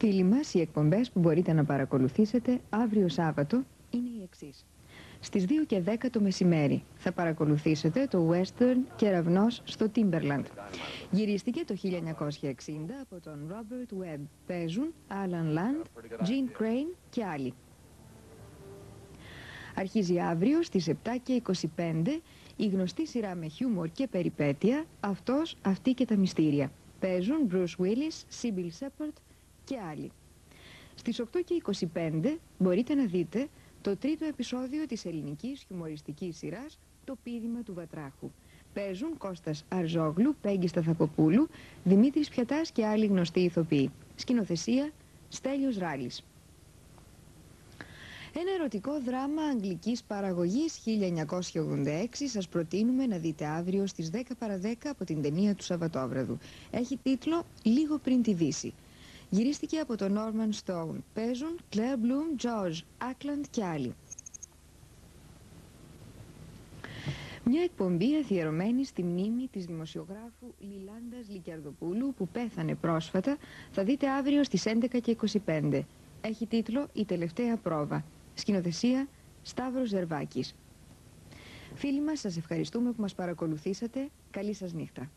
Φίλοι μας, οι εκπομπές που μπορείτε να παρακολουθήσετε αύριο Σάββατο είναι οι εξής. Στις 2 και 10 το μεσημέρι θα παρακολουθήσετε το Western κεραυνός στο Timberland. Γυρίστηκε το 1960 από τον Robert Webb. Παίζουν Alan Land, Gene Crane και άλλοι. Αρχίζει αύριο στις 7 και 25 η γνωστή σειρά με χιούμορ και περιπέτεια «Αυτός, αυτή και τα μυστήρια». Παίζουν Bruce Willis, Sybil Shepard και άλλοι. Στις 8 και 25 μπορείτε να δείτε το τρίτο επεισόδιο της ελληνικής χιουμοριστικής σειράς «Το πίδημα του Βατράχου». Παίζουν Κώστας Αρζόγλου, Πέγγι Σταθακοπούλου, Δημήτρης Πιατάς και άλλοι γνωστοί ηθοποιοί. Σκηνοθεσία Στέλιος Ράλης. Ένα ερωτικό δράμα αγγλικής παραγωγής 1986 σας προτείνουμε να δείτε αύριο στις 10 παρα 10 από την ταινία του Σαββατόβραδου. Έχει τίτλο «Λίγο πριν τη Δύση». Γυρίστηκε από τον Norman Stone. Παίζουν Claire Bloom, George Ackland και άλλοι. Μια εκπομπή αφιερωμένη στη μνήμη της δημοσιογράφου Λιλάντας Λικιαρδοπούλου που πέθανε πρόσφατα θα δείτε αύριο στις 11 και 25. Έχει τίτλο «Η τελευταία πρόβα». Σκηνοθεσία Σταύρος Ζερβάκης. Φίλοι μας, σας ευχαριστούμε που μας παρακολουθήσατε. Καλή σας νύχτα.